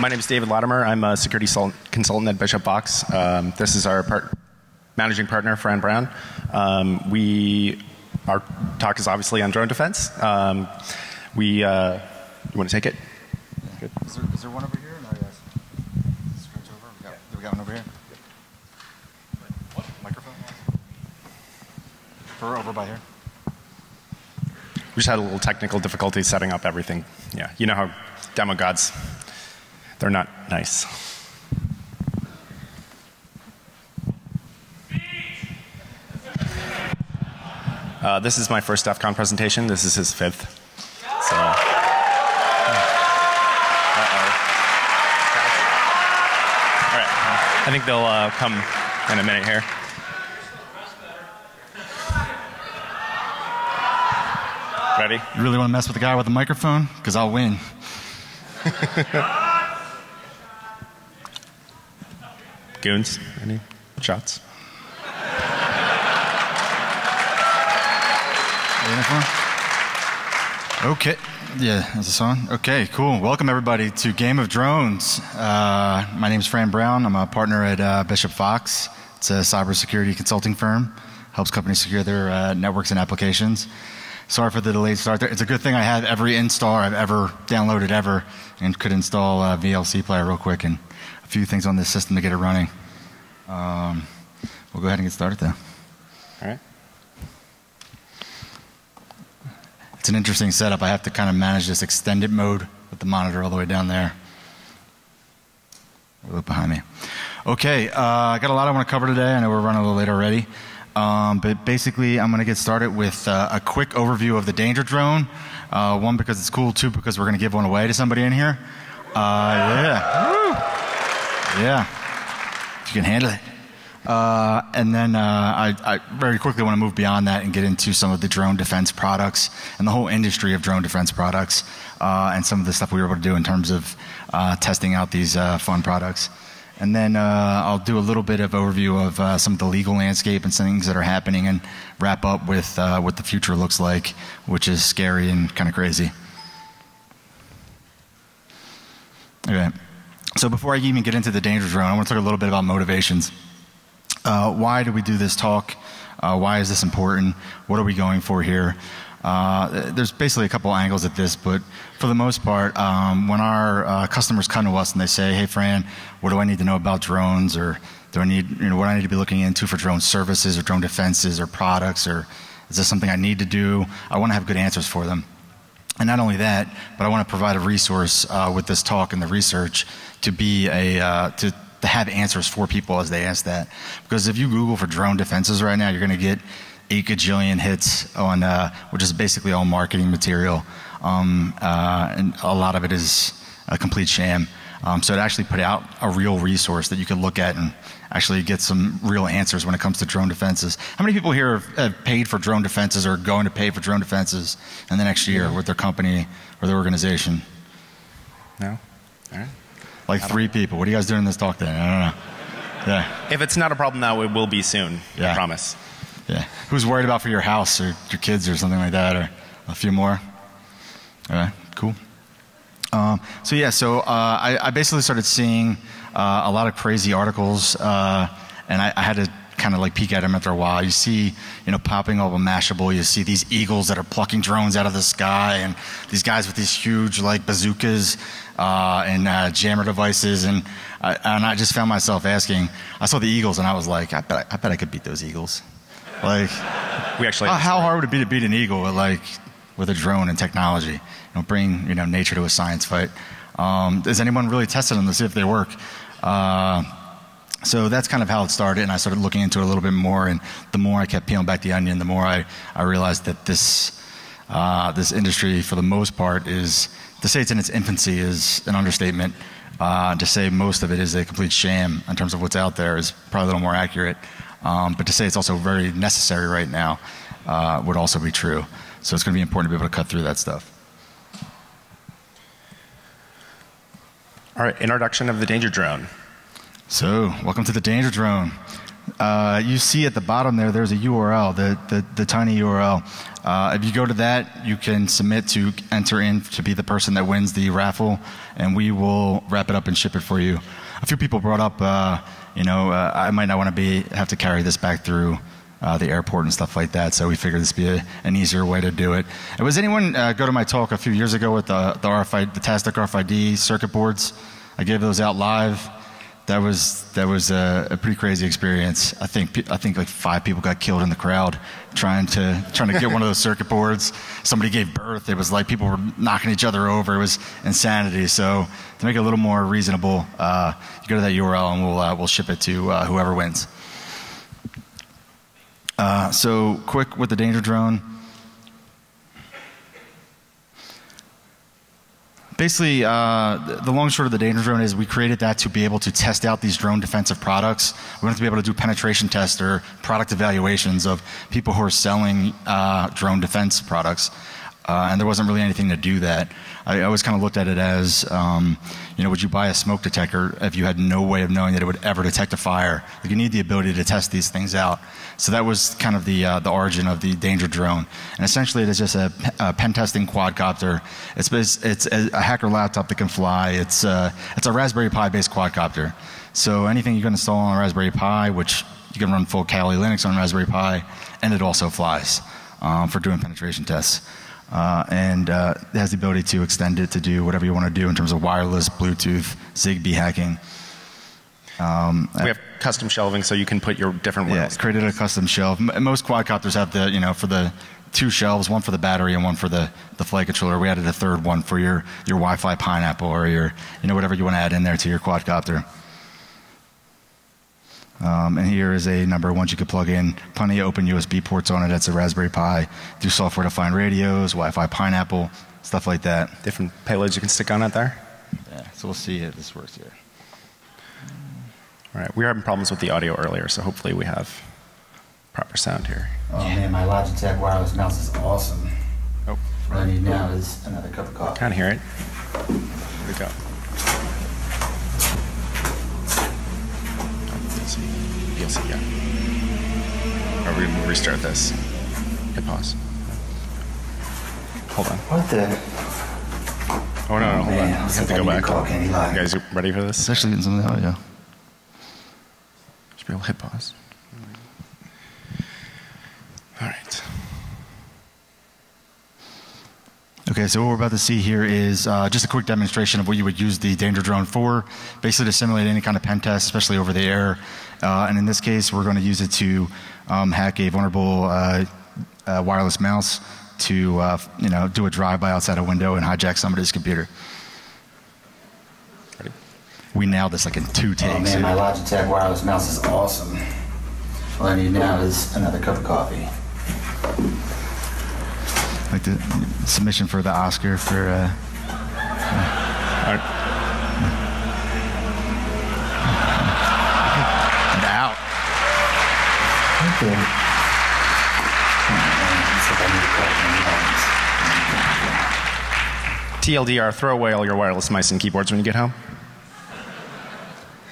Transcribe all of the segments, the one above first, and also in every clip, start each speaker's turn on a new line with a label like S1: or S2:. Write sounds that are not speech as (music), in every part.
S1: My name is David Latimer. I'm a security consultant at Bishop Fox. Um, this is our part managing partner, Fran Brown. Um, we, our talk is obviously on drone defense. Um, we, uh, you want to take it?
S2: Good. Is there, is there one over here? No, yes. Scratch over. We got, we got one over here. What? Microphone? For over by here.
S1: We just had a little technical difficulty setting up everything. Yeah, you know how demo gods, they're not nice. Uh, this is my first DEF CON presentation. This is his fifth. So. All right. I think they'll uh, come in a minute here. Ready?
S2: You really want to mess with the guy with the microphone? Because I'll win. (laughs)
S1: Goons, any shots?
S2: Okay. Yeah, is this on? Okay, cool. Welcome everybody to Game of Drones. Uh, my name is Fran Brown. I'm a partner at uh, Bishop Fox. It's a cybersecurity consulting firm. Helps companies secure their uh, networks and applications. Sorry for the delayed start there. It's a good thing I have every install I've ever downloaded ever and could install a VLC player real quick and a few things on this system to get it running. Um, we'll go ahead and get started though.
S1: All right.
S2: It's an interesting setup. I have to kind of manage this extended mode with the monitor all the way down there. Look behind me. Okay, uh, I got a lot I want to cover today. I know we're running a little late already. Um, but basically, I'm going to get started with uh, a quick overview of the danger drone. Uh, one, because it's cool. Two, because we're going to give one away to somebody in here. Uh, yeah. Yeah. If you can handle it. Uh, and then uh, I, I, very quickly want to move beyond that and get into some of the drone defense products and the whole industry of drone defense products uh, and some of the stuff we were able to do in terms of uh, testing out these uh, fun products. And then uh, I'll do a little bit of overview of some of the legal landscape and some things that are happening and wrap up with what the future looks like, which is scary and kind of crazy. Okay. So before I even get into the danger drone, I want to talk a little bit about motivations. Uh, why do we do this talk? Uh, why is this important? What are we going for here? Uh, there's basically a couple angles at this, but for the most part, um, when our uh, customers come to us and they say, "Hey, Fran, what do I need to know about drones?" or "Do I need, you know, what I need to be looking into for drone services or drone defenses or products?" or "Is this something I need to do?" I want to have good answers for them. And not only that, but I want to provide a resource uh, with this talk and the research to be a uh, to to have answers for people as they ask that. Because if you Google for drone defenses right now, you're going to get eight gajillion hits on, uh, which is basically all marketing material. Um, uh, and a lot of it is a complete sham. Um, so to actually put out a real resource that you could look at and actually get some real answers when it comes to drone defenses. How many people here have, paid for drone defenses or are going to pay for drone defenses in the next year with their company or their organization?
S1: No? All right.
S2: Like three people. What are you guys doing in this talk then? I don't know. Yeah.
S1: If it's not a problem now, it will be soon. Yeah. I promise.
S2: Yeah. Who's worried about for your house or your kids or something like that or a few more? All right. Cool. Um, so yeah, so uh, I, I, basically started seeing uh, a lot of crazy articles, uh, and I, I, had to kind of like peek at them after a while. You see, you know, popping up a Mashable. You see these eagles that are plucking drones out of the sky, and these guys with these huge like bazookas uh, and uh, jammer devices, and I, and I just found myself asking. I saw the eagles, and I was like, I bet I, I bet I could beat those eagles. Like,
S1: we actually
S2: how, how hard would it be to beat an eagle with like with a drone and technology? You know, bring you know nature to a science fight. Um, anyone really tested them to see if they work? Uh, so that's kind of how it started, and I started looking into it a little bit more. And the more I kept peeling back the onion, the more I, I realized that this uh, this industry, for the most part, is to say it's in its infancy is an understatement. Uh, to say most of it is a complete sham in terms of what's out there is probably a little more accurate. Um, but to say it's also very necessary right now uh, would also be true. So it's going to be important to be able to cut through that stuff.
S1: All right, introduction of the danger drone.
S2: So, welcome to the danger drone. Uh, you see at the bottom there, there's a URL, the, the, the tiny URL. Uh, if you go to that, you can submit to enter in to be the person that wins the raffle, and we will wrap it up and ship it for you. A few people brought up, uh, you know, uh, I might not want to be have to carry this back through uh, the airport and stuff like that. So we figured this would be a, an easier way to do it. And was anyone uh, go to my talk a few years ago with the, the RFID, the TASTIC RFID circuit boards? I gave those out live. That was that was a, a, pretty crazy experience. I think I think like five people got killed in the crowd trying to trying to get one of those circuit boards. Somebody gave birth. It was like people were knocking each other over. It was insanity. So to make it a little more reasonable, uh, you go to that URL and we'll uh, we'll ship it to uh, whoever wins. Uh, so quick with the danger drone. Basically, uh, the long short of the danger drone is we created that to be able to test out these drone defensive products. We wanted to be able to do penetration tests or product evaluations of people who are selling uh, drone defense products. Uh, and there wasn't really anything to do that. I always kind of looked at it as, um, you know, would you buy a smoke detector if you had no way of knowing that it would ever detect a fire? Like you need the ability to test these things out. So that was kind of the uh, the origin of the Danger drone. And essentially, it is just a, a pen testing quadcopter. It's it's a hacker laptop that can fly. It's uh, it's a Raspberry Pi based quadcopter. So anything you can install on a Raspberry Pi, which you can run full Kali Linux on Raspberry Pi, and it also flies um, for doing penetration tests. Uh, and uh, it has the ability to extend it to do whatever you want to do in terms of wireless, Bluetooth, Zigbee hacking.
S1: Um, we have custom shelving, so you can put your different
S2: Yeah, created a custom shelf. Most quadcopters have the, you know, for the two shelves, one for the battery and one for the, the flight controller. We added a third one for your, your Wi-Fi pineapple or your, you know, whatever you want to add in there to your quadcopter. Um, and here is a number once you could plug in plenty of open USB ports on it. That's a Raspberry Pi. Do software defined radios, Wi Fi Pineapple, stuff like that.
S1: Different payloads you can stick on it there?
S2: Yeah, so we'll see if this works here.
S1: All right, we were having problems with the audio earlier, so hopefully we have proper sound here.
S3: Oh man, my Logitech wireless mouse is awesome. Oh. What I need now is another cup of coffee.
S1: Can't hear it. Here we go. see, yeah. Or we restart this. Hit pause. Hold on.
S3: What the?
S1: Oh, no, no, hold Man, on. We have to go back. You guys ready for this?
S2: It's actually getting some of the audio.
S1: Should be able to hit pause. All right.
S2: Okay, so what we're about to see here is uh, just a quick demonstration of what you would use the Danger Drone for, basically to simulate any kind of pen test, especially over the air. Uh, and in this case, we're going to use it to um, hack a vulnerable uh, uh wireless mouse to uh, you know do a drive-by outside a window and hijack somebody's computer. We nailed this like in two takes. Oh
S3: man, my Logitech wireless mouse is awesome. All I need now is another cup of coffee
S2: like the submission for the Oscar for. Uh, uh, and out. (laughs) Okay.
S1: TLDR, throw away all your wireless mice and keyboards when you get home.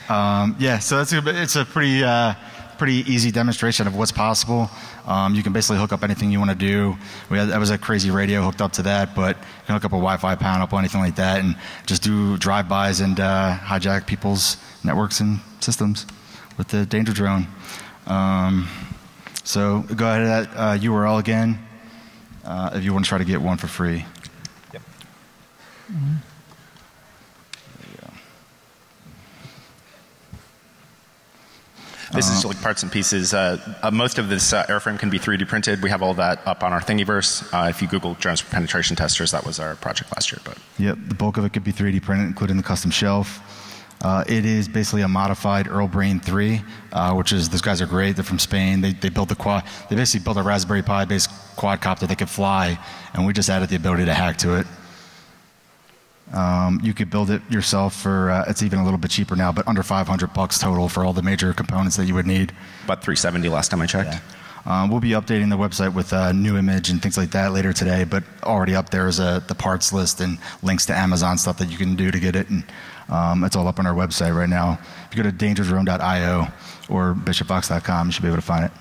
S2: Um, yeah, so that's a, it's a pretty uh, pretty easy demonstration of what's possible. Um, you can basically hook up anything you want to do. We had, that was a crazy radio hooked up to that, but you can hook up a Wi-Fi Pineapple or anything like that, and just do drive-bys and uh, hijack people's networks and systems with the Danger Drone. Um, so go ahead to that uh, URL again uh, if you want to try to get one for free. Yep. Mm -hmm.
S1: This is uh-huh. like parts and pieces. Uh, uh, most of this uh, airframe can be 3D printed. We have all that up on our Thingiverse. Uh, if you Google drones for penetration testers, that was our project last year. But
S2: yep, the bulk of it could be 3D printed, including the custom shelf. Uh, it is basically a modified Erle-Brain 3, uh, which is those guys are great. They're from Spain. They, they built the quad. They basically built a Raspberry Pi based quadcopter that could fly, and we just added the ability to hack to it. Um, you could build it yourself for uh, it's even a little bit cheaper now, but under 500 bucks total for all the major components that you would need.
S1: About 370 last time I checked.
S2: Yeah. Um, we'll be updating the website with a new image and things like that later today, but already up there is a, the parts list and links to Amazon stuff that you can do to get it. And Um, it's all up on our website right now. If you go to dangerdrone.io or bishopfox.com, you should be able to find it.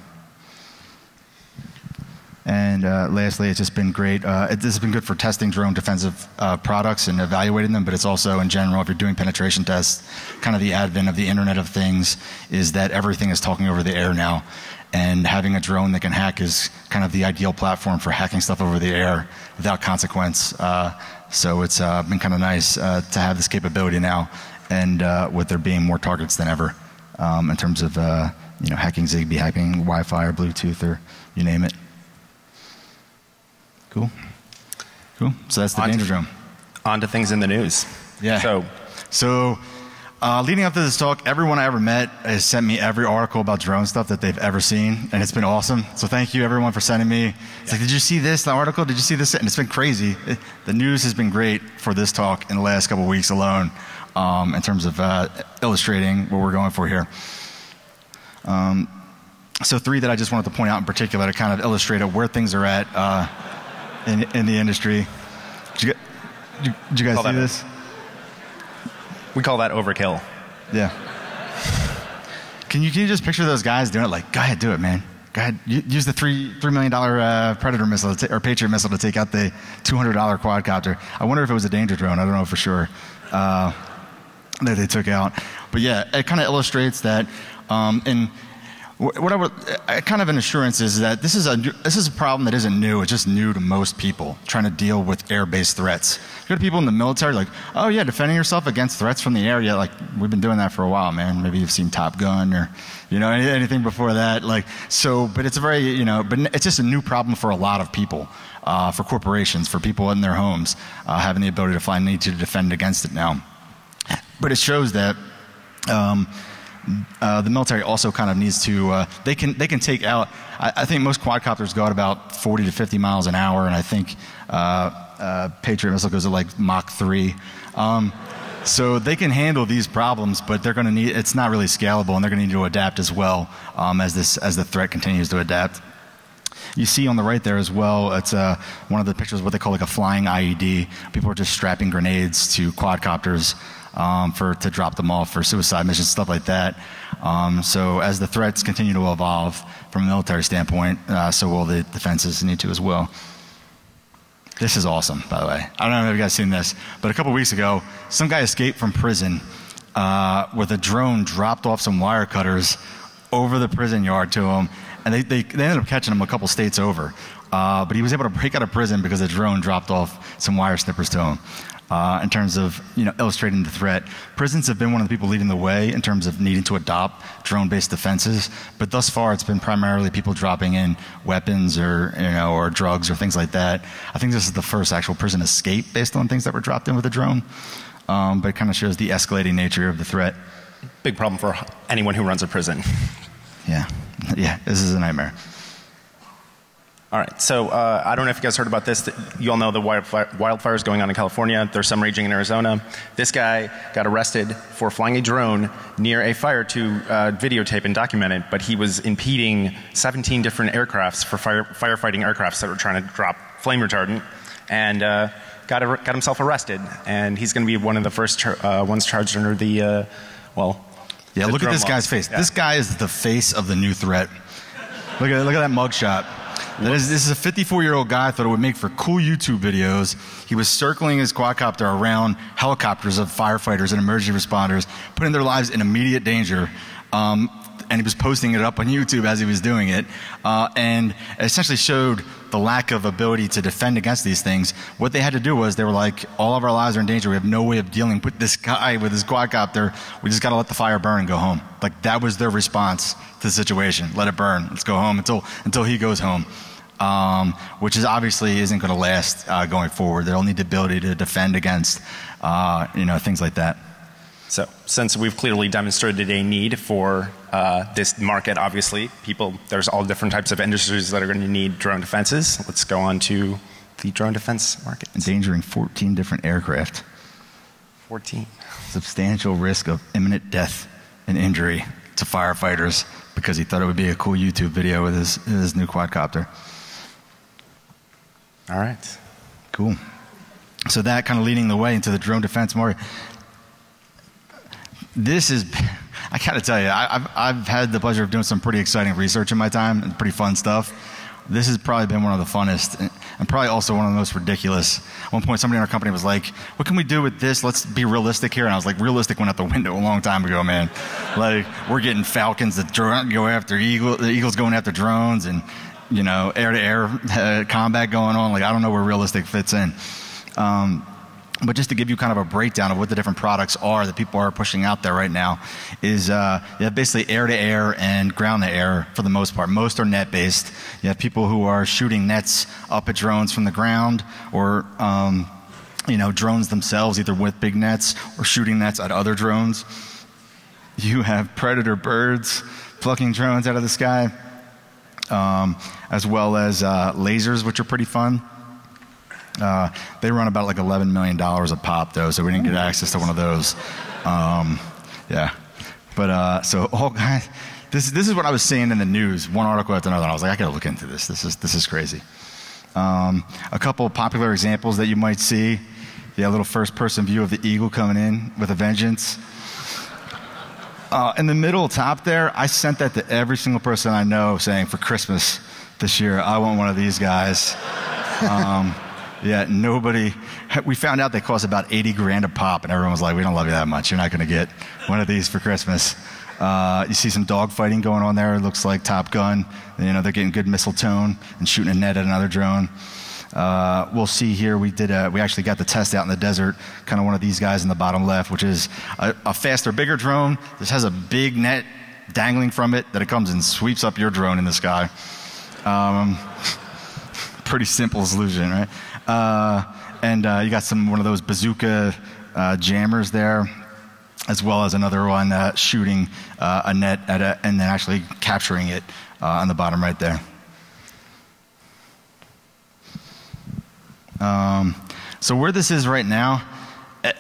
S2: And uh, lastly, it's just been great. Uh, it, this has been good for testing drone defensive uh, products and evaluating them, but it's also in general, if you're doing penetration tests, kind of the advent of the Internet of Things is that everything is talking over the air now. And having a drone that can hack is kind of the ideal platform for hacking stuff over the air without consequence. Uh, so it's uh, been kind of nice uh, to have this capability now, and with there being more targets than ever um, in terms of you know hacking Zigbee, hacking Wi-Fi or Bluetooth or you name it. Cool. Cool. So that's the on danger to, drone.
S1: On to things in the news.
S2: Yeah. So, so uh, leading up to this talk, everyone I ever met has sent me every article about drone stuff that they've ever seen, and it's been awesome. So thank you everyone for sending me. It's like, did you see this the article? Did you see this? And it's been crazy. It, the news has been great for this talk in the last couple weeks alone, um, in terms of uh, illustrating what we're going for here. Um, so three that I just wanted to point out in particular to kind of illustrate where things are at. Uh, in, in the industry. Did you, did did you guys see this?
S1: We call that overkill.
S2: Yeah. Can you, can you just picture those guys doing it? Like, go ahead, do it, man. Go ahead, use the three three million dollar uh, Predator missile or Patriot missile to take out the two hundred dollar quadcopter. I wonder if it was a danger drone. I don't know for sure uh, that they took out. But yeah, it kind of illustrates that. Um, and what I would, kind of an assurance is that this is a this is a problem that isn't new. It's just new to most people trying to deal with air-based threats. You got people in the military like, oh yeah, defending yourself against threats from the air. Yeah, like we've been doing that for a while, man. Maybe you've seen Top Gun or, you know, anything before that. Like so, but it's a very, you know, but it's just a new problem for a lot of people, uh, for corporations, for people in their homes, uh, having the ability to find need to defend against it now. But it shows that. Um, uh, the military also kind of needs to, uh, they, can, they can take out, I, I, think most quadcopters go at about 40 to 50 miles an hour, and I think uh, uh Patriot missile goes at like Mach 3. Um, so they can handle these problems, but they're going to need, it's not really scalable, and they're going to need to adapt as well um, as, this, as the threat continues to adapt. You see on the right there as well, it's uh, one of the pictures of what they call like a flying IED. People are just strapping grenades to quadcopters um, for to drop them off for suicide missions, stuff like that. Um, so as the threats continue to evolve from a military standpoint, uh, so will the defenses need to as well. This is awesome, by the way. I don't know if you guys seen this, but a couple weeks ago, some guy escaped from prison uh, with a drone dropped off some wire cutters over the prison yard to him, and they, they, they ended up catching him a couple states over. Uh, but he was able to break out of prison because the drone dropped off some wire snippers to him uh, in terms of you know, illustrating the threat. Prisons have been one of the people leading the way in terms of needing to adopt drone-based defenses, but thus far it's been primarily people dropping in weapons or, you know, or drugs or things like that. I think this is the first actual prison escape based on things that were dropped in with a drone, um, but it kind of shows the escalating nature of the threat.
S1: Big problem for anyone who runs a prison.
S2: Yeah, (laughs) yeah, this is a nightmare.
S1: All right. So uh, I don't know if you guys heard about this. You all know the wildfire, wildfires going on in California. There's some raging in Arizona. This guy got arrested for flying a drone near a fire to uh, videotape and document it, but he was impeding 17 different aircrafts for fire, firefighting aircrafts that were trying to drop flame retardant, and uh, got, a, got himself arrested. And he's going to be one of the first char uh, ones charged under the uh, well.
S2: Yeah. Look at this guy's face. Yeah. This guy is the face of the new threat. Look at look at that mugshot. This is a 54 year old guy thought it would make for cool YouTube videos. He was circling his quadcopter around helicopters of firefighters and emergency responders, putting their lives in immediate danger. Um, and he was posting it up on YouTube as he was doing it, uh, and essentially showed the lack of ability to defend against these things. What they had to do was they were like, all of our lives are in danger. We have no way of dealing with this guy with his quadcopter. We just got to let the fire burn and go home. Like that was their response to the situation. Let it burn. Let's go home until until he goes home um, which is obviously isn't going to last uh, going forward. They'll need the ability to defend against, uh, you know, things like that.
S1: So, since we've clearly demonstrated a need for uh, this market, obviously, people, there's all different types of industries that are going to need drone defenses. Let's go on to the drone defense market.
S2: Endangering 14 different aircraft.
S1: 14.
S2: Substantial risk of imminent death and injury to firefighters because he thought it would be a cool YouTube video with his, his new quadcopter.
S1: All right.
S2: Cool. So that kind of leading the way into the drone defense market. This is, (laughs) I gotta tell you, I, have I've had the pleasure of doing some pretty exciting research in my time and pretty fun stuff. This has probably been one of the funnest and probably also one of the most ridiculous. At one point, somebody in our company was like, What can we do with this? Let's be realistic here. And I was like, Realistic went out the window a long time ago, man. like, we're getting falcons that go after eagles, the eagles going after drones and, you know, air to air combat going on. Like, I don't know where realistic fits in. Um, but just to give you kind of a breakdown of what the different products are that people are pushing out there right now is uh, you have basically air to air and ground to air for the most part. Most are net based. You have people who are shooting nets up at drones from the ground or um, you know drones themselves either with big nets or shooting nets at other drones. You have predator birds plucking drones out of the sky, um, as well as uh, lasers, which are pretty fun. Uh, they run about like $11 million a pop, though, so we didn't get access to one of those. Um, yeah. But uh, so (laughs) all guys, this, this is what I was seeing in the news, one article after another. I was like, I gotta look into this. This is, this is crazy. Um, a couple of popular examples that you might see. Yeah, a little first person view of the eagle coming in with a vengeance. Uh, in the middle top there, I sent that to every single person I know saying, for Christmas this year, I want one of these guys. Um, yeah, nobody. We found out they cost about 80 grand a pop, and everyone was like, we don't love you that much. You're not going to get one of these for Christmas. Uh, you see some dogfighting going on there. It looks like Top Gun. You know, they're getting good missile tone and shooting a net at another drone. Uh, we'll see here. We did. A, we actually got the test out in the desert. Kind of one of these guys in the bottom left, which is a, a faster, bigger drone. This has a big net dangling from it that it comes and sweeps up your drone in the sky. Um, (laughs) pretty simple solution, right? Uh, and uh, you got some one of those bazooka uh, jammers there, as well as another one uh, shooting uh, a net at a, and then actually capturing it on the bottom right there. Um, so where this is right now,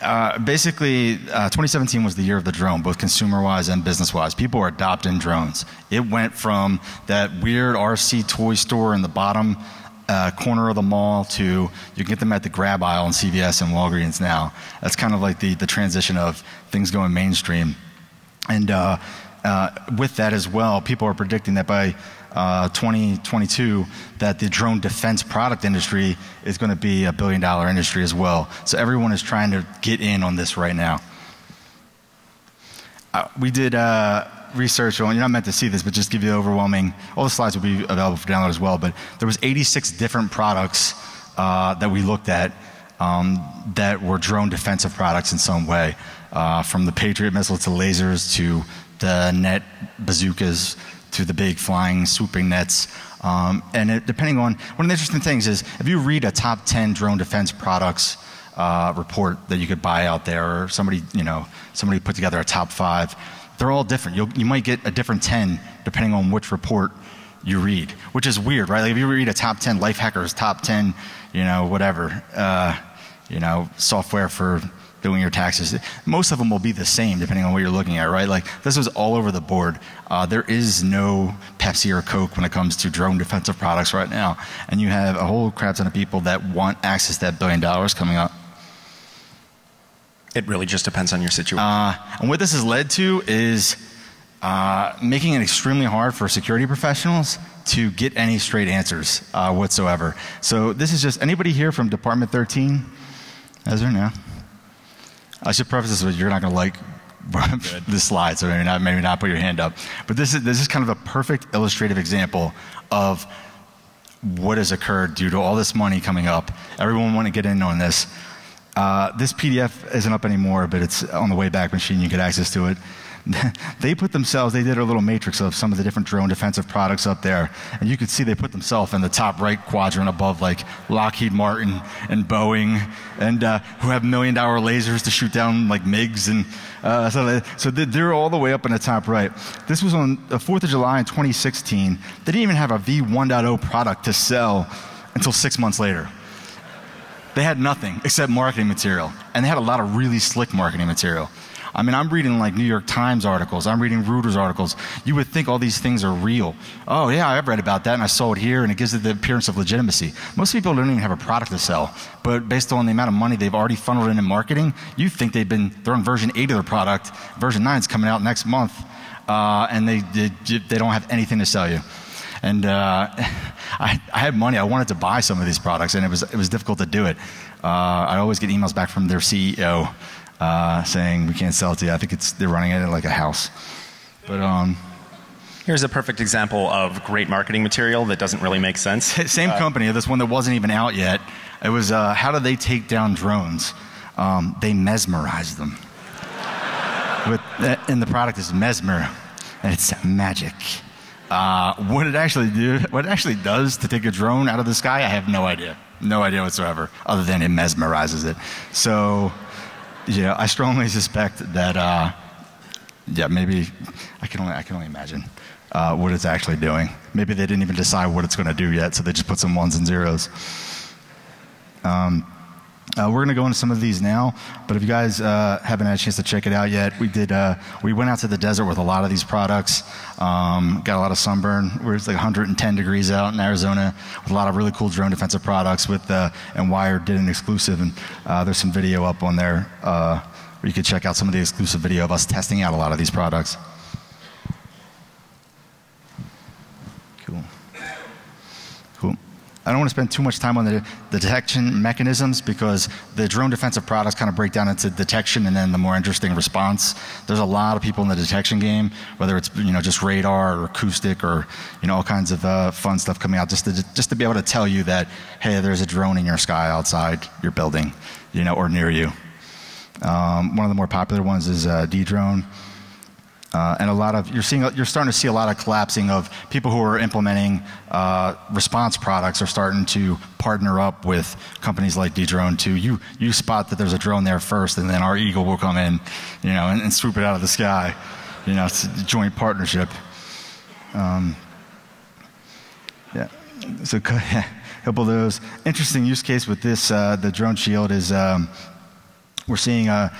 S2: uh, basically, uh, 2017 was the year of the drone, both consumer wise and business wise. People are adopting drones. It went from that weird RC toy store in the bottom uh, corner of the mall to you can get them at the grab aisle in CVS and Walgreens now. That's kind of like the, the transition of things going mainstream. And uh, uh, with that as well, people are predicting that by uh, 2022 that the drone defense product industry is going to be a billion dollar industry as well. So everyone is trying to get in on this right now. Uh, we did uh, research on, you're not meant to see this, but just give you the overwhelming, all the slides will be available for download as well, but there was 86 different products uh, that we looked at um, that were drone defensive products in some way, uh, from the Patriot missile to lasers to the net bazookas to the big flying swooping nets. Um, and it, depending on, one of the interesting things is if you read a top 10 drone defense products uh, report that you could buy out there, or somebody, you know, somebody put together a top five, they're all different. You'll, you might get a different 10 depending on which report you read, which is weird, right? Like if you read a top 10 life hackers, top 10, you know, whatever, uh, you know, software for doing your taxes, most of them will be the same depending on what you're looking at, right? Like this was all over the board. Uh, there is no Pepsi or Coke when it comes to drone defensive products right now. And you have a whole crap ton of people that want access to that billion dollars coming up.
S1: It really just depends on your situation.
S2: Uh, and what this has led to is uh, making it extremely hard for security professionals to get any straight answers uh, whatsoever. So this is just anybody here from Department 13? As there now. I should preface this with you're not going to like (laughs) the slide, so maybe not, maybe not put your hand up. But this is, this is kind of a perfect illustrative example of what has occurred due to all this money coming up. Everyone want to get in on this. Uh, this PDF isn't up anymore, but it's on the Wayback Machine. You get access to it. (laughs) they put themselves, they did a little matrix of some of the different drone defensive products up there. And you could see they put themselves in the top right quadrant above like Lockheed Martin and Boeing, and uh, who have million dollar lasers to shoot down like MiGs. And uh, so, so they're all the way up in the top right. This was on the 4th of July in 2016. They didn't even have a V1.0 product to sell until six months later. They had nothing except marketing material, and they had a lot of really slick marketing material. I mean, I'm reading like New York Times articles, I'm reading Reuters articles. You would think all these things are real. Oh, yeah, I've read about that and I saw it here and it gives it the appearance of legitimacy. Most people don't even have a product to sell, but based on the amount of money they've already funneled in in marketing, you think they've been, they're on version 8 of their product, version 9 is coming out next month, uh, and they, they, they don't have anything to sell you. And uh, (laughs) I, I, had money. I wanted to buy some of these products, and it was, it was difficult to do it. Uh, I always get emails back from their CEO uh, saying, we can't sell it to you. I think it's, they're running it like a house. But um,
S1: Here's a perfect example of great marketing material that doesn't really make sense. (laughs)
S2: Same uh, company, this one that wasn't even out yet. It was uh, how do they take down drones? Um, they mesmerize them. (laughs) With, uh, and the product is mesmer, and it's magic. Uh, what it actually do, what it actually does to take a drone out of the sky, I have no idea, no idea whatsoever, other than it mesmerizes it. So, yeah, I strongly (laughs) suspect that, uh, yeah, maybe I can only I can only imagine uh, what it's actually doing. Maybe they didn't even decide what it's going to do yet, so they just put some ones and zeros. Um, uh, we're going to go into some of these now, but if you guys uh, haven't had a chance to check it out yet, we did. Uh, we went out to the desert with a lot of these products. Um, got a lot of sunburn. We're like 110 degrees out in Arizona with a lot of really cool drone defensive products. With uh, and Wired did an exclusive, and uh, there's some video up on there uh, where you can check out some of the exclusive video of us testing out a lot of these products. I don't want to spend too much time on the, the detection mechanisms because the drone defensive products kind of break down into detection and then the more interesting response. There's a lot of people in the detection game, whether it's you know just radar or acoustic or you know all kinds of uh, fun stuff coming out just to just to be able to tell you that hey, there's a drone in your sky outside your building, you know, or near you. Um, one of the more popular ones is uh, Dedrone. Uh, and a lot of you're seeing you're starting to see a lot of collapsing of people who are implementing uh, response products are starting to partner up with companies like Dedrone to you you spot that there's a drone there first and then our eagle will come in you know and, and swoop it out of the sky you know it's a joint partnership. Um, yeah so (laughs) a couple of those. Interesting use case with this uh, the drone shield is um, we're seeing a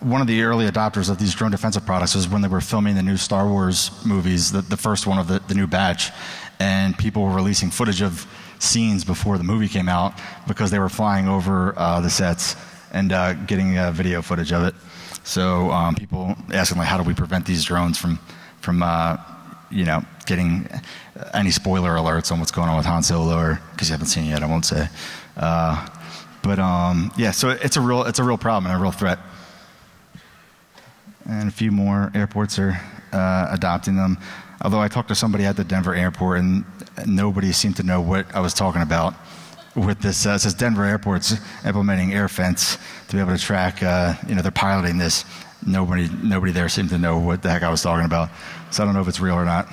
S2: one of the early adopters of these drone defensive products was when they were filming the new Star Wars movies, the, the first one of the, the new batch, and people were releasing footage of scenes before the movie came out because they were flying over uh, the sets and uh, getting uh, video footage of it. So um, people asking like, how do we prevent these drones from from uh, you know getting any spoiler alerts on what's going on with Han Solo, or because you haven't seen it yet, I won't say. Uh, but um, yeah, so it's a real it's a real problem and a real threat and a few more airports are uh, adopting them. Although I talked to somebody at the Denver airport, and nobody seemed to know what I was talking about with this. Uh, it says Denver airport's implementing AirFence to be able to track. Uh, you know, they're piloting this. Nobody, nobody there seemed to know what the heck I was talking about. So I don't know if it's real or not.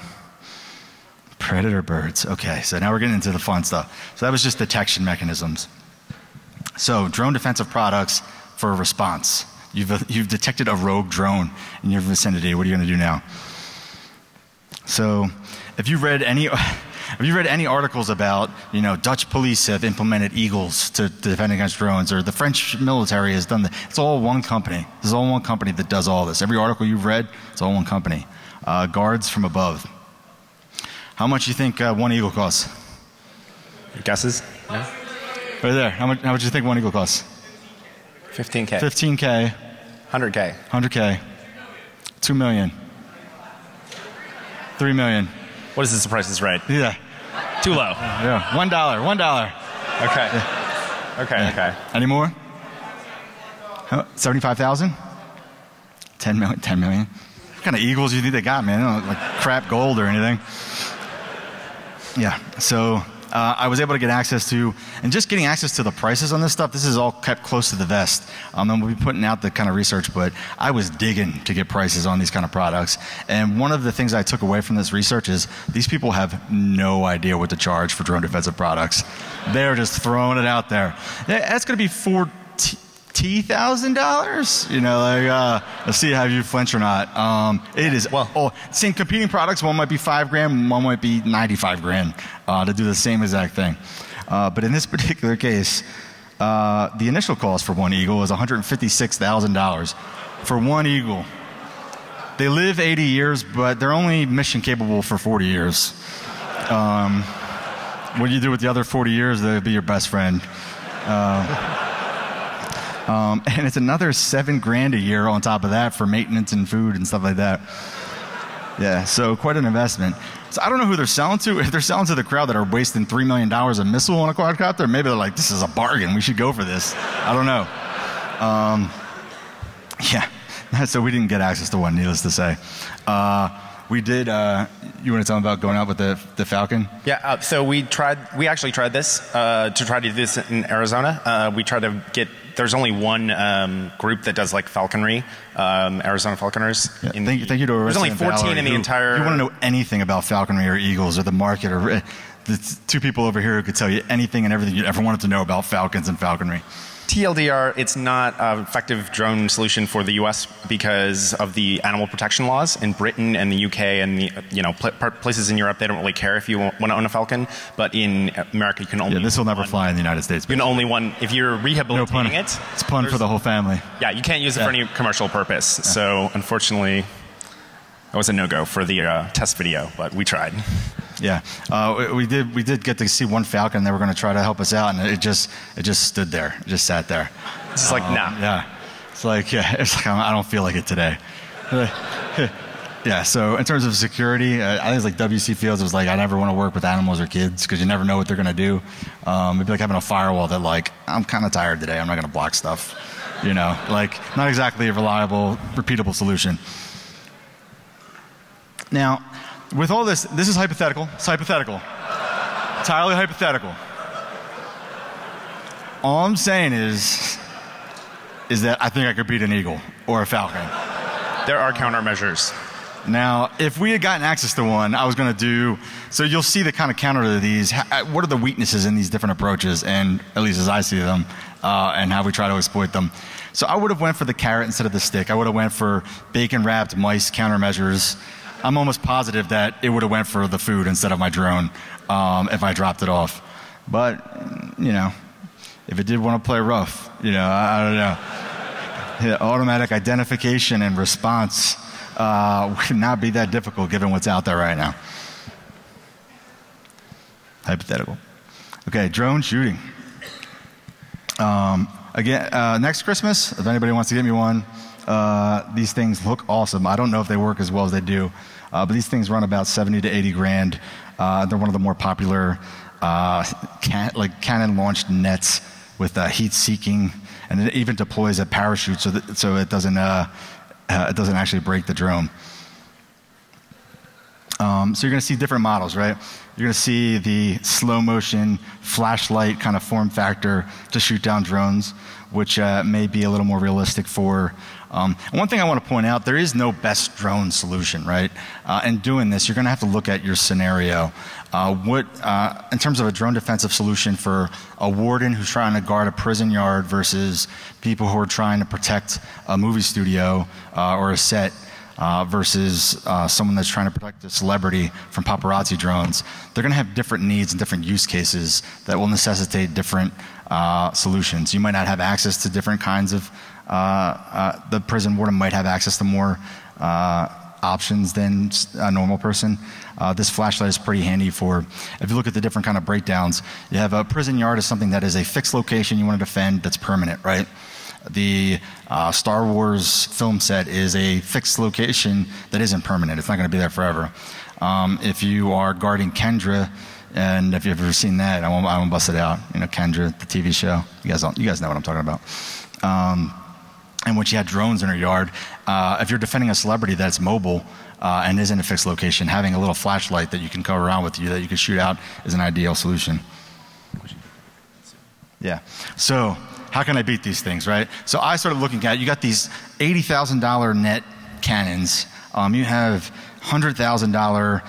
S2: Predator birds. Okay, so now we're getting into the fun stuff. So that was just detection mechanisms. So drone defensive products for response. You've, you've detected a rogue drone in your vicinity. What are you going to do now? So, if you read any, (laughs) have you read any articles about, you know, Dutch police have implemented eagles to, to defend against drones, or the French military has done that? It's all one company. There's all one company that does all this. Every article you've read, it's all one company. Uh, guards from above. How much do you think uh, one eagle costs?
S1: Guesses?
S2: Right there. How much, how much do you think one eagle costs?
S1: 15K.
S2: 15K.
S1: 100K.
S2: 100K. 2 million. 3 million.
S1: What is this? The price is right.
S2: Yeah.
S1: Too low.
S2: Yeah. One dollar. One dollar.
S1: Okay. Yeah. Okay. Yeah. Okay.
S2: Any more? Seventy-five thousand. Ten million. Ten million. What kind of eagles do you think they got, man? They don't look like crap gold or anything. Yeah. So uh, I was able to get access to, and just getting access to the prices on this stuff, this is all kept close to the vest. Um, and we'll be putting out the kind of research, but I was digging to get prices on these kind of products. And one of the things I took away from this research is these people have no idea what to charge for drone defensive products. They're just throwing it out there. That's going to be four T thousand dollars? You know, like uh, let's see how you flinch or not. Um, it is well, oh, same competing products. One might be five grand, one might be ninety-five grand uh, to do the same exact thing. Uh, but in this particular case, uh, the initial cost for one eagle is one hundred fifty-six thousand dollars. for one eagle. They live 80 years, but they're only mission capable for 40 years. Um, what do you do with the other 40 years? They'll be your best friend. Um, (laughs) and it's another seven grand a year on top of that for maintenance and food and stuff like that. Yeah, so quite an investment. So I don't know who they're selling to. (laughs) If they're selling to the crowd that are wasting $3 million a missile on a quadcopter, maybe they're like, this is a bargain. We should go for this. I don't know. Um, (laughs) yeah, so we didn't get access to one, needless to say. Uh, we did. Uh, you want to tell them about going out with the, the Falcon?
S1: Yeah. Uh, so we tried. We actually tried this uh, to try to do this in Arizona. Uh, we tried to get. There's only one um, group that does like falconry, um, Arizona falconers.
S2: Yeah, thank, the, thank, you to
S1: There's only 14
S2: Valerie,
S1: in the
S2: who,
S1: entire.
S2: If you want to know anything about falconry or eagles or the market or the two people over here who could tell you anything and everything you ever wanted to know about falcons and falconry.
S1: TLDR, it's not an effective drone solution for the U.S. because of the animal protection laws in Britain and the UK and the, you know places in Europe. They don't really care if you want to own a Falcon, but in America you can only.
S2: Yeah, this will never
S1: one.
S2: fly in the United States.
S1: You can only one if you're rehabilitating
S2: no
S1: it.
S2: It's pun for the whole family.
S1: Yeah, you can't use it
S2: yeah.
S1: for any commercial purpose. Yeah. So unfortunately, it was a no go for the uh, test video, but we tried.
S2: Yeah, uh, we did. We did get to see one falcon. They were going to try to help us out, and it just it just stood there, it just sat there.
S1: It's like um, nah.
S2: Yeah, it's like yeah, (laughs) it's like I don't feel like it today. (laughs) yeah. So in terms of security, uh, I think it's like WC Fields was like I never want to work with animals or kids because you never know what they're going to do. Um, it'd be like having a firewall that like I'm kind of tired today. I'm not going to block stuff. You know, like not exactly a reliable, repeatable solution. Now, with all this, this is hypothetical. It's hypothetical. Entirely hypothetical. All I'm saying is, is that I think I could beat an eagle or a falcon.
S1: There are countermeasures.
S2: Now, if we had gotten access to one, I was going to do. So you'll see the kind of counter to these. What are the weaknesses in these different approaches, and at least as I see them, uh, and how we try to exploit them. So I would have went for the carrot instead of the stick. I would have went for bacon wrapped mice countermeasures. I'm almost positive that it would have went for the food instead of my drone um, if I dropped it off. But you know, if it did want to play rough, you know, I, I don't know. Yeah, automatic identification and response uh, (laughs) would not be that difficult given what's out there right now. Hypothetical. Okay, drone shooting. Um, again, uh, next Christmas, if anybody wants to get me one, uh, these things look awesome. I don't know if they work as well as they do, uh, but these things run about 70 to 80 grand. Uh, they're one of the more popular uh, can, like cannon launched nets with uh, heat seeking, and it even deploys a parachute so that so it doesn't uh, it doesn't actually break the drone. Um, so you're going to see different models, right? You're going to see the slow motion flashlight kind of form factor to shoot down drones, which uh, may be a little more realistic for. Um, one thing I want to point out: there is no best drone solution, right? Uh, in doing this, you're going to have to look at your scenario. Uh, what, uh, in terms of a drone defensive solution for a warden who's trying to guard a prison yard versus people who are trying to protect a movie studio uh, or a set uh, versus uh, someone that's trying to protect a celebrity from paparazzi drones, they're going to have different needs and different use cases that will necessitate different uh, solutions. You might not have access to different kinds of, uh, uh, the prison warden might have access to more uh, options than a normal person. this flashlight is pretty handy for, if you look at the different kind of breakdowns, you have a prison yard is something that is a fixed location you want to defend that's permanent, right? the uh, Star Wars film set is a fixed location that isn't permanent. It's not going to be there forever. Um, if you are guarding Kendra, and if you've ever seen that, I won't, I won't bust it out. You know, Kendra, the TV show. You guys, don't, you guys know what I'm talking about. Um, and when she had drones in her yard, uh, if you're defending a celebrity that's mobile uh, and is in a fixed location, having a little flashlight that you can go around with you that you can shoot out is an ideal solution. Yeah. So how can I beat these things, right? So I started looking at, you got these $80,000 net cannons. Um, you have $100,000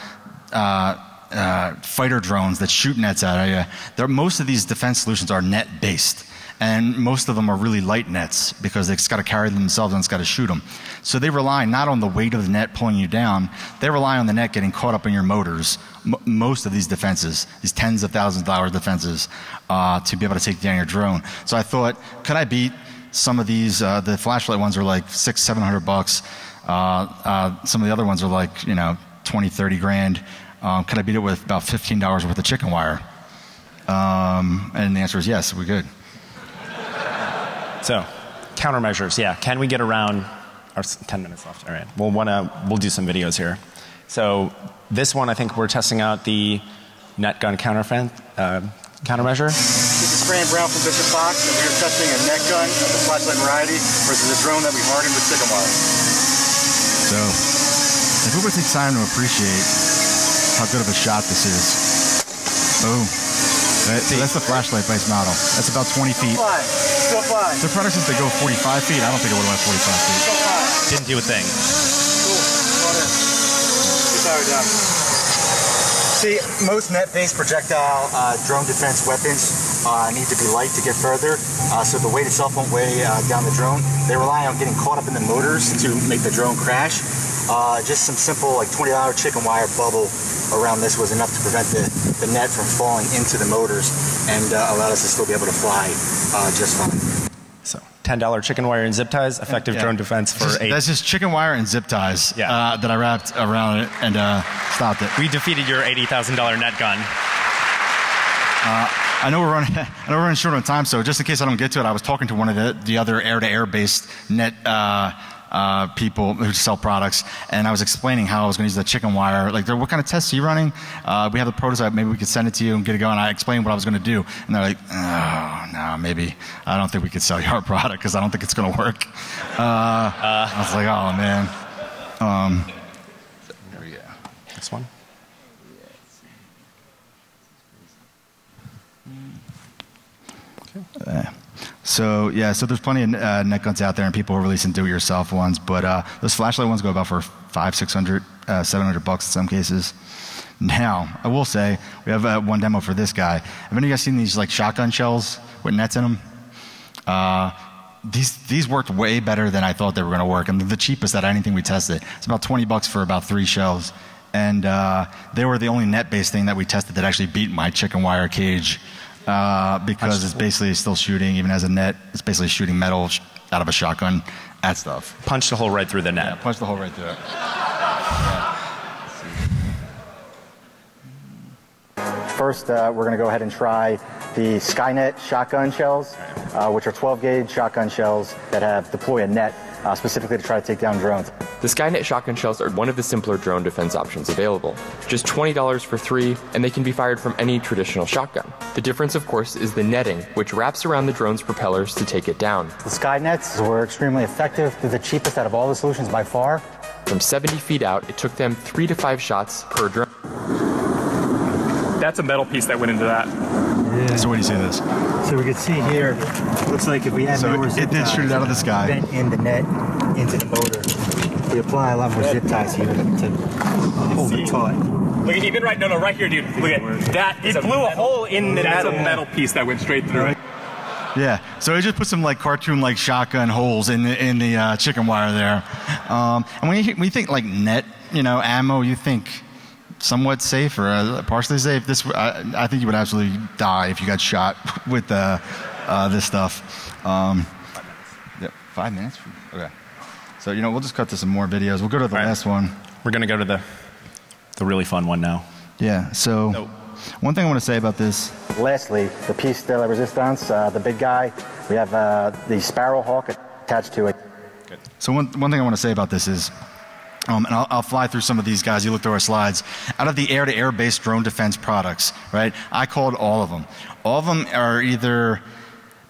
S2: uh, uh, fighter drones that shoot nets at you. There, most of these defense solutions are net based. And most of them are really light nets because they've got to carry them themselves and it's got to shoot them. So they rely not on the weight of the net pulling you down, they rely on the net getting caught up in your motors. M- most of these defenses, these tens of thousands of dollars defenses, uh, to be able to take down your drone. So I thought, could I beat some of these, uh, the flashlight ones are like six, seven hundred bucks. Uh, uh, some of the other ones are like, you know, 20, 30 grand. Um, could I beat it with about $15 worth of chicken wire? Um, and the answer is yes, we could.
S1: So, countermeasures. Yeah, can we get around? Our 10 minutes left. All right. We'll wanna we'll do some videos here. So this one, I think we're testing out the net gun counter uh, countermeasure.
S4: This is Fran Brown from Bishop Fox, and we are testing a net gun of the flashlight variety versus a drone that we hardened with chicken wire.
S2: So, if we would take time to appreciate how good of a shot this is. Boom. That, so that's the flashlight based model. That's about 20 feet.
S4: Still flying. Still flying.
S2: The product says they go 45 feet. I don't think it would have went 45 feet.
S1: Didn't do a thing.
S4: Cool. Well done. Good power down. See, most net-based projectile uh, drone defense weapons uh, need to be light to get further, uh, so the weight itself won't weigh uh, down the drone. They rely on getting caught up in the motors to make the drone crash. Uh, just some simple, like 20 dollar chicken wire bubble around this was enough to prevent the, the net from falling into the motors and uh, allowed us to still be able to fly just fine.
S1: So ten dollar chicken wire and zip ties, effective yeah. drone defense for
S2: just,
S1: eight.
S2: That's just chicken wire and zip ties yeah. uh, that I wrapped around it and uh, stopped it.
S1: We defeated your eighty thousand dollar net gun.
S2: Uh, I know we're running. (laughs) I know we're running short on time, so just in case I don't get to it, I was talking to one of the, the other air-to-air based net uh, people who sell products, and I was explaining how I was going to use the chicken wire. Like, what kind of tests are you running? Uh, we have the prototype. Maybe we could send it to you and get it going. I explained what I was going to do, and they're like, "Oh, no, maybe I don't think we could sell your product because I don't think it's going to work." Uh, I was like, "Oh man." Um,
S1: there we go. This one.
S2: Okay. So yeah, so there's plenty of uh, net guns out there, and people are releasing do-it-yourself ones. But uh, those flashlight ones go about for five, six hundred, uh, seven hundred bucks in some cases. Now, I will say we have uh, one demo for this guy. Have any of you guys seen these like shotgun shells with nets in them? Uh, these these worked way better than I thought they were going to work, and the cheapest at anything we tested. It's about 20 bucks for about three shells, and uh, they were the only net-based thing that we tested that actually beat my chicken wire cage uh, because it's basically still shooting, even as a net. It's basically shooting metal out of a shotgun at stuff.
S1: Punch the hole right through the net.
S2: Yeah, punch the hole right through it.
S4: First, uh, we're going to go ahead and try the Skynet shotgun shells, uh, which are 12 gauge shotgun shells that have deploy a net uh, specifically to try to take down drones.
S5: The Skynet shotgun shells are one of the simpler drone defense options available. Just $20 for three, and they can be fired from any traditional shotgun. The difference, of course, is the netting, which wraps around the drone's propellers to take it down.
S4: The Skynets were extremely effective. They're the cheapest out of all the solutions by far.
S5: From 70 feet out, it took them three to five shots per drone.
S6: That's a metal piece that went into that.
S2: Yeah. So what do you see this?
S4: So we can see here, looks like if we had
S2: so
S4: more
S2: it did shoot it out of the sky.
S4: Vent in the net into the motor. We apply a lot more zip ties here to hold it tight.
S6: Look, even right, no, no, right here, dude. Look at that. It blew a, hole in the That's metal. a metal piece that went straight through it.
S2: Yeah, so it just put some like cartoon-like shotgun holes in the in the uh, chicken wire there. Um, and when you when you think like net, you know, ammo, you think somewhat safe or uh, partially safe. This, I, I, think you would absolutely die if you got shot (laughs) with uh, uh, this stuff. Um, yeah, five minutes. Okay. So you know, we'll just cut to some more videos. We'll go to the right. last one.
S1: We're gonna go to the the really fun one now.
S2: Yeah. So. Nope. One thing I want to say about this.
S4: Lastly, the piece de la resistance, uh, the big guy. We have uh, the Sparrowhawk attached to it.
S2: Good. So one, one thing I want to say about this is um, and I'll, I'll, fly through some of these guys. You look through our slides. Out of the air to air based drone defense products, right? I called all of them. All of them are either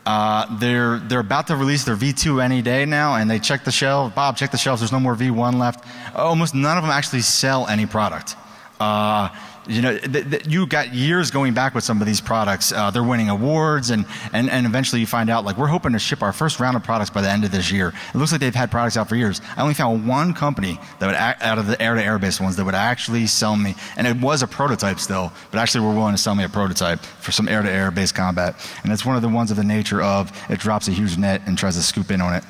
S2: uh, they're they're about to release their V2 any day now, and they check the shelf. Bob, check the shelves. There's no more V1 left. Almost none of them actually sell any product. Uh, you know, you got years going back with some of these products. Uh, they're winning awards, and, and, and eventually you find out, like, we're hoping to ship our first round of products by the end of this year. It looks like they've had products out for years. I only found one company that would, act, out of the air to air based ones, that would actually sell me, and it was a prototype still, but actually were willing to sell me a prototype for some air to air based combat. And it's one of the ones of the nature of it drops a huge net and tries to scoop in on it.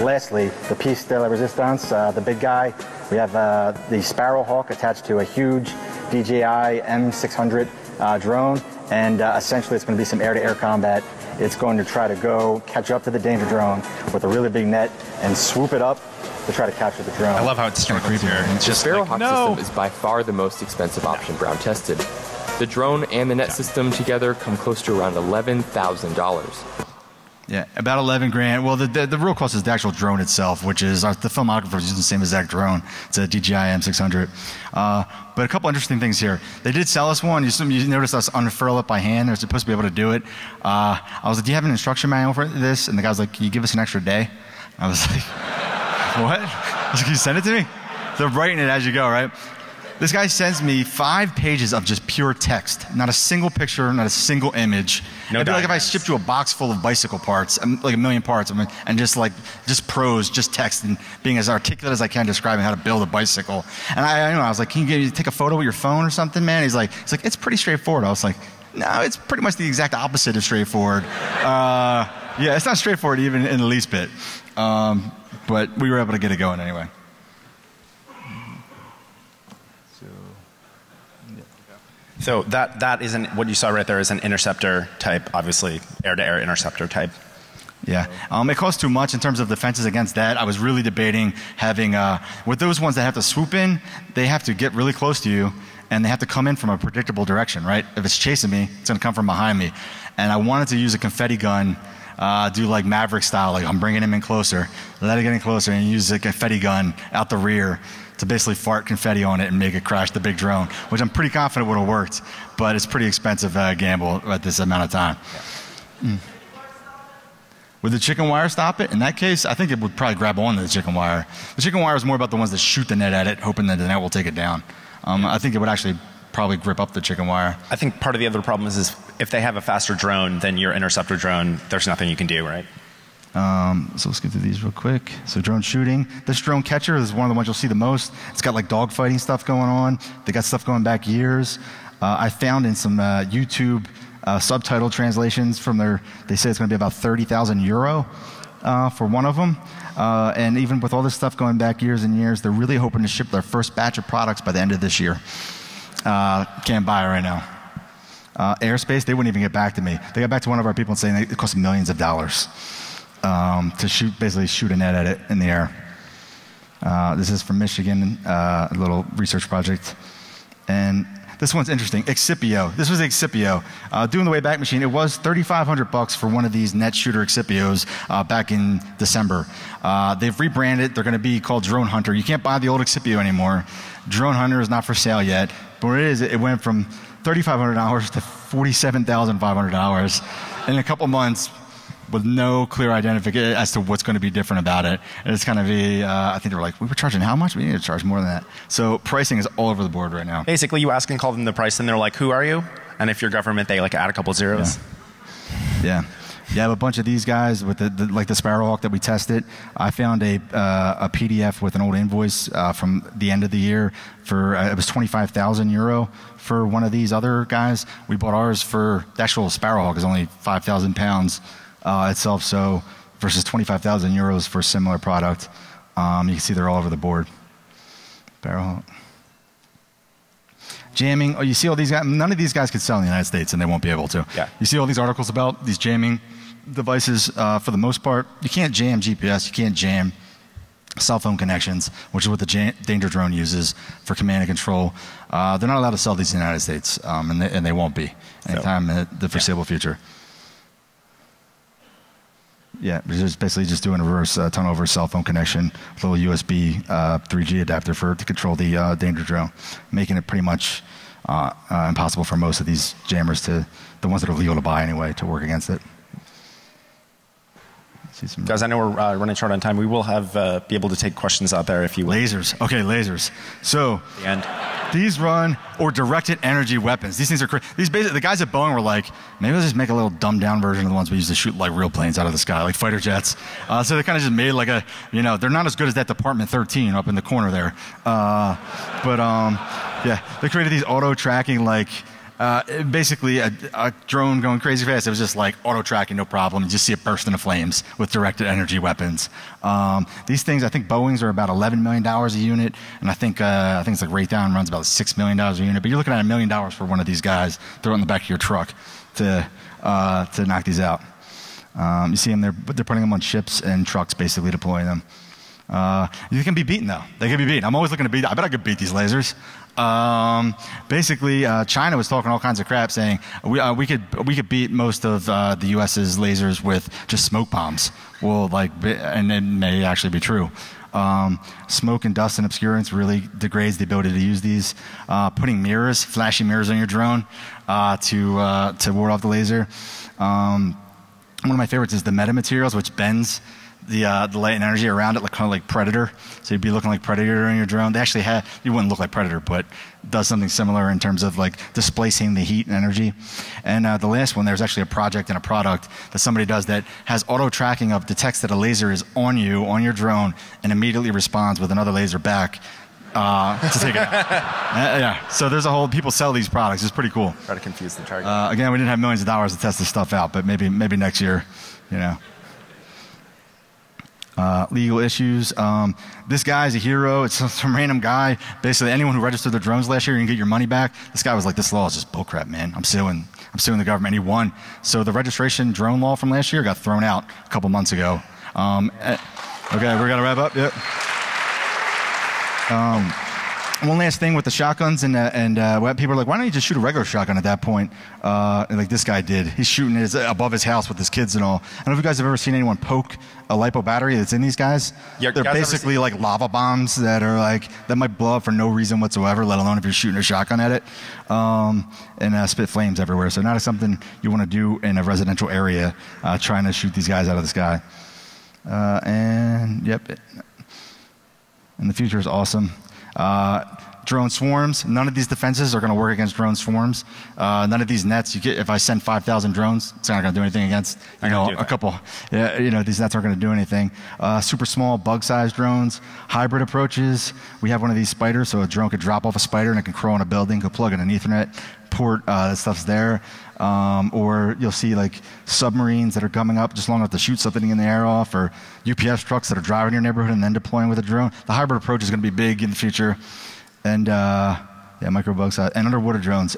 S4: Lastly, the piece de la resistance, uh, the big guy, we have uh, the Sparrowhawk attached to a huge DJI M600 uh, drone, and uh, essentially it's going to be some air-to-air combat it's going to try to go catch up to the DangerDrone with a really big net and swoop it up to try to capture the drone.
S1: I love how it's it struggles here. It's
S5: The
S1: just
S5: Sparrowhawk
S1: like, no.
S5: system is by far the most expensive option Brown tested. The drone and the net system together come close to around $11,000.
S2: Yeah, about 11 grand. Well, the, the, the real cost is the actual drone itself, which is uh, the filmographer is using the same exact drone. It's a DJI M600. Uh, but a couple interesting things here. They did sell us one. You, you noticed us unfurl it by hand. They're supposed to be able to do it. Uh, I was like, "Do you have an instruction manual for this?" And the guy was like, "Can you give us an extra day?" I was (laughs) like, "What?" (laughs) I was like, "Can you send it to me?" They're writing it as you go, right? This guy sends me five pages of just pure text, not a single picture, not a single image.
S1: No
S2: It'd be like if I shipped you a box full of bicycle parts, um, like a million parts, and just like just prose, just text, and being as articulate as I can describing how to build a bicycle. And I, I know I was like, "Can you get, take a photo with your phone or something, man?" He's like, "He's like, it's pretty straightforward." I was like, "No, it's pretty much the exact opposite of straightforward." Uh, yeah, it's not straightforward even in the least bit. Um, but we were able to get it going anyway.
S1: So that that isn't what you saw right there is an interceptor type, obviously air-to-air interceptor type.
S2: Yeah, um, it costs too much in terms of defenses against that. I was really debating having uh, with those ones that have to swoop in, they have to get really close to you, and they have to come in from a predictable direction, right? If it's chasing me, it's going to come from behind me, and I wanted to use a confetti gun, uh, do like Maverick style, like I'm bringing him in closer, let it get in closer, and use a confetti gun out the rear to basically fart confetti on it and make it crash the big drone, which I'm pretty confident would have worked, but it's pretty expensive uh, gamble at this amount of time. Mm. Would the chicken wire stop it? In that case, I think it would probably grab onto the chicken wire. The chicken wire is more about the ones that shoot the net at it, hoping that the net will take it down. Um, I think it would actually probably grip up the chicken wire.
S1: I think part of the other problem is, is if they have a faster drone than your interceptor drone, there's nothing you can do, right?
S2: Um, so let's get through these real quick. So drone shooting. This drone catcher is one of the ones you'll see the most. It's got like dogfighting stuff going on. They got stuff going back years. Uh, I found in some uh, YouTube uh, subtitle translations from their, they say it's going to be about 30,000 euro uh, for one of them. Uh, and even with all this stuff going back years and years, they're really hoping to ship their first batch of products by the end of this year. Uh, can't buy it right now. Uh, airspace, they wouldn't even get back to me. They got back to one of our people and saying it costs millions of dollars um, to shoot, basically shoot a net at it in the air. Uh, this is from Michigan, uh, a little research project. And this one's interesting. Excipio. This was Excipio. Uh, doing the Wayback Machine, it was 3,500 bucks for one of these net shooter Excipios uh, back in December. Uh, they've rebranded. They're going to be called Drone Hunter. You can't buy the old Excipio anymore. Drone Hunter is not for sale yet. But what it is, it went from $3,500 to $47,500 in a couple months with no clear identification as to what's going to be different about it. And it's kind of a, uh, I think they were like, we were charging how much? We need to charge more than that. So pricing is all over the board right now.
S1: Basically, you ask and call them the price, and they're like, "Who are you?" And if you're government, they like add a couple zeros.
S2: Yeah. You have a bunch of these guys with the, the like the Sparrowhawk that we tested. I found a, uh, a PDF with an old invoice uh, from the end of the year for uh, it was 25,000 euro for one of these other guys. We bought ours for the actual Sparrowhawk is only 5,000 pounds uh, itself, so versus 25,000 euros for a similar product. Um, you can see they're all over the board. Sparrowhawk. Jamming. Oh, you see all these guys? None of these guys could sell in the United States, and they won't be able to.
S1: Yeah.
S2: You see all these articles about these jamming devices. Uh, for the most part, you can't jam GPS. You can't jam cell phone connections, which is what the DangerDrone uses for command and control. Uh, they're not allowed to sell these in the United States, um, and, they, and they won't be anytime in the foreseeable future. Yeah, it's basically just doing a reverse uh, tunnel over cell phone connection, little USB uh, 3G adapter for to control the uh, DangerDrone, making it pretty much uh, uh, impossible for most of these jammers to, the ones that are legal to buy anyway, to work against it. See some
S1: Guys, I know we're uh, running short on time. We will have uh, be able to take questions out there if you will.
S2: lasers. Okay, lasers. So
S1: The end.
S2: These run or directed energy weapons. These things are crazy. These basically the guys at Boeing were like, maybe let's just make a little dumbed down version of the ones we used to shoot like real planes out of the sky, like fighter jets. Uh, so they kind of just made like a, you know, they're not as good as that Department 13 up in the corner there. Uh, but um, yeah, they created these auto tracking like. Uh, basically, a, a drone going crazy fast. It was just like auto tracking, no problem. You just see it burst into flames with directed energy weapons. Um, these things, I think Boeing's are about $11 million a unit, and I think uh, I think it's like Raytheon runs about $6 million a unit. But you're looking at a million dollars for one of these guys, throw it in the back of your truck to uh, to knock these out. Um, you see them, they're, they're putting them on ships and trucks, basically deploying them. Uh, you can be beaten though. They can be beaten. I'm always looking to beat. I bet I could beat these lasers. Um, basically, uh, China was talking all kinds of crap, saying we, uh, we could we could beat most of uh, the U.S.'s lasers with just smoke bombs. Well, like, and it may actually be true. Um, smoke and dust and obscurance really degrades the ability to use these. Uh, putting mirrors, flashy mirrors on your drone uh, to uh, to ward off the laser. Um, one of my favorites is the metamaterials, which bends the, uh, the light and energy around it, like kind of like Predator. So you'd be looking like Predator on your drone. They actually have, you wouldn't look like Predator, but does something similar in terms of like displacing the heat and energy. And uh, the last one, there's actually a project and a product that somebody does that has auto tracking of detects that a laser is on you, on your drone, and immediately responds with another laser back uh, to take it out. (laughs) uh, yeah. So there's a whole people sell these products. It's pretty cool.
S1: Try to confuse the target.
S2: Uh, again, we didn't have millions of dollars to test this stuff out, but maybe maybe next year, you know. Uh, legal issues. Um, this guy is a hero. It's (laughs) some, some, random guy. Basically, anyone who registered their drones last year, you can get your money back. This guy was like, "This law is just bullcrap, man. I'm suing. I'm suing the government." He won. So the registration drone law from last year got thrown out a couple months ago. Um, eh, okay, we're gonna wrap up. Yep. Um, one last thing with the shotguns and uh, and uh, people are like, why don't you just shoot a regular shotgun at that point? Uh, like this guy did. He's shooting it above his house with his kids and all. I don't know if you guys have ever seen anyone poke a lipo battery that's in these guys. Yeah, They're basically like lava bombs that are like that might blow up for no reason whatsoever, let alone if you're shooting a shotgun at it, um, and uh, spit flames everywhere. So not something you want to do in a residential area, uh, trying to shoot these guys out of the sky. Uh, and yep, and the future is awesome. Uh, drone swarms. None of these defenses are going to work against drone swarms. Uh, none of these nets. You get if I send 5,000 drones, it's not going to do anything against you know a couple. Yeah, you know these nets aren't going to do anything. Uh, super small bug-sized drones, hybrid approaches. We have one of these spiders, so a drone could drop off a spider and it can crawl in a building, could plug in an Ethernet port. Uh, that stuff's there. Um, or you'll see like submarines that are coming up just long enough to shoot something in the air off, or UPS trucks that are driving your neighborhood and then deploying with a drone. The hybrid approach is going to be big in the future. And uh, yeah, micro bugs uh, and underwater drones.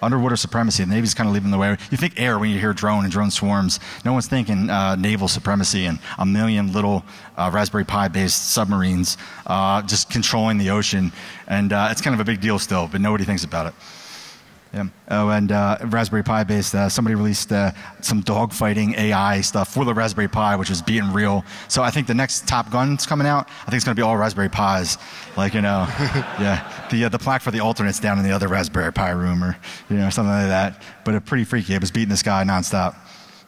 S2: Underwater supremacy. The Navy's kind of leading the way. You think air when you hear drone and drone swarms. No one's thinking uh, naval supremacy and a million little uh, Raspberry Pi based submarines uh, just controlling the ocean. And uh, it's kind of a big deal still, but nobody thinks about it. Yeah. Oh, and uh, Raspberry Pi based, uh, somebody released uh, some dogfighting AI stuff for the Raspberry Pi, which is being real. So I think the next Top Gun's coming out. I think it's going to be all Raspberry Pis. Like, you know, (laughs) yeah. The, uh, the plaque for the alternates down in the other Raspberry Pi room or, you know, something like that. But it's pretty freaky. It was beating this guy nonstop.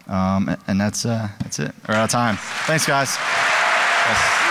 S2: Um, and that's, uh, that's it. We're out of time. Thanks, guys. Yes.